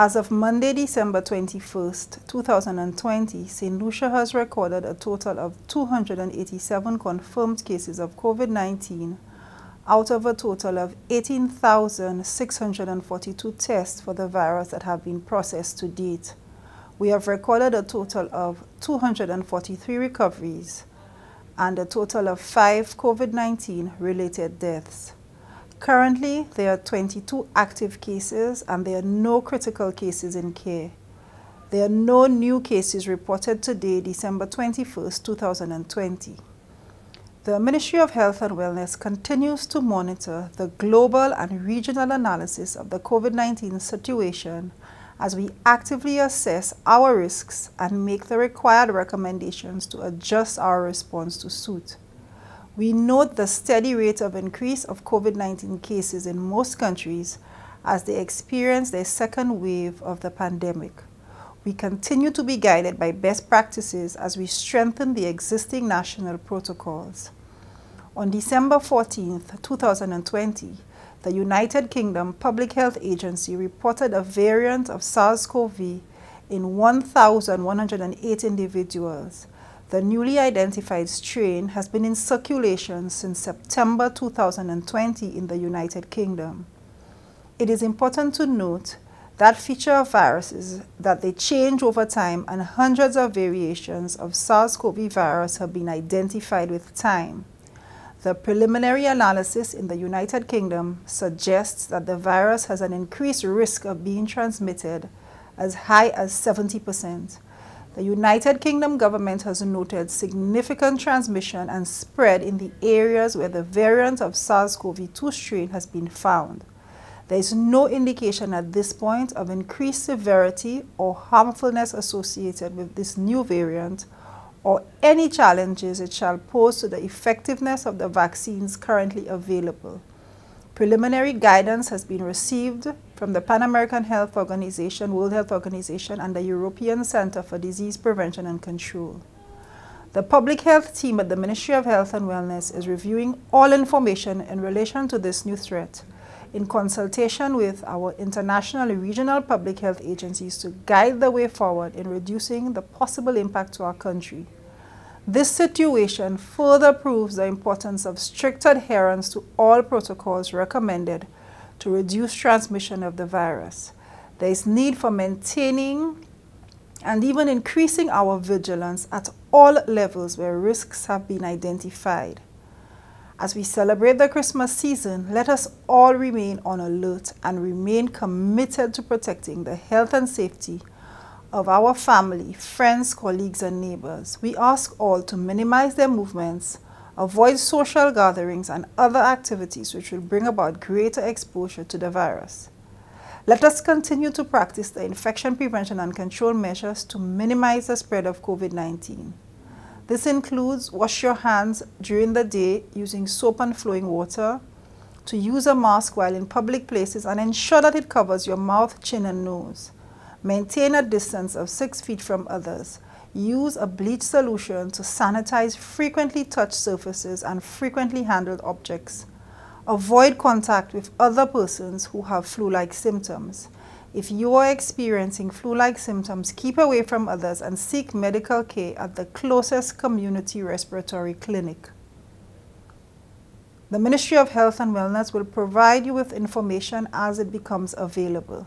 As of Monday, December 21st, 2020, St. Lucia has recorded a total of 287 confirmed cases of COVID-19 out of a total of 18,642 tests for the virus that have been processed to date. We have recorded a total of 243 recoveries and a total of five COVID-19 related deaths. Currently, there are 22 active cases and there are no critical cases in care. There are no new cases reported today, December 21, 2020. The Ministry of Health and Wellness continues to monitor the global and regional analysis of the COVID-19 situation as we actively assess our risks and make the required recommendations to adjust our response to suit. We note the steady rate of increase of COVID-19 cases in most countries as they experience their second wave of the pandemic. We continue to be guided by best practices as we strengthen the existing national protocols. On December 14, 2020, the United Kingdom Public Health Agency reported a variant of SARS-CoV in 1,108 individuals, the newly identified strain has been in circulation since September 2020 in the United Kingdom. It is important to note that feature of viruses that they change over time and hundreds of variations of SARS-CoV virus have been identified with time. The preliminary analysis in the United Kingdom suggests that the virus has an increased risk of being transmitted as high as 70 percent the United Kingdom government has noted significant transmission and spread in the areas where the variant of SARS-CoV-2 strain has been found. There is no indication at this point of increased severity or harmfulness associated with this new variant or any challenges it shall pose to the effectiveness of the vaccines currently available. Preliminary guidance has been received from the Pan American Health Organization, World Health Organization, and the European Center for Disease Prevention and Control. The public health team at the Ministry of Health and Wellness is reviewing all information in relation to this new threat in consultation with our international and regional public health agencies to guide the way forward in reducing the possible impact to our country. This situation further proves the importance of strict adherence to all protocols recommended to reduce transmission of the virus. There is need for maintaining and even increasing our vigilance at all levels where risks have been identified. As we celebrate the Christmas season, let us all remain on alert and remain committed to protecting the health and safety of our family, friends, colleagues, and neighbors, we ask all to minimize their movements, avoid social gatherings, and other activities which will bring about greater exposure to the virus. Let us continue to practice the infection prevention and control measures to minimize the spread of COVID-19. This includes wash your hands during the day using soap and flowing water, to use a mask while in public places and ensure that it covers your mouth, chin, and nose. Maintain a distance of 6 feet from others. Use a bleach solution to sanitize frequently touched surfaces and frequently handled objects. Avoid contact with other persons who have flu-like symptoms. If you are experiencing flu-like symptoms, keep away from others and seek medical care at the closest community respiratory clinic. The Ministry of Health and Wellness will provide you with information as it becomes available.